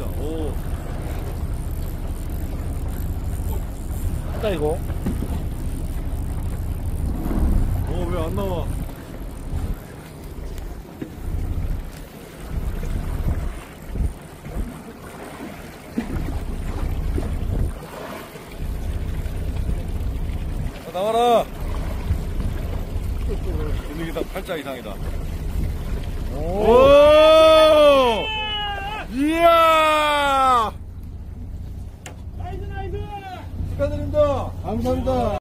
보인다. 오. 나 이거. 어, 왜 안 나와? 나와라. 분위기 다 팔자 이상이다. 오! 이야! 축하드립니다. 감사합니다.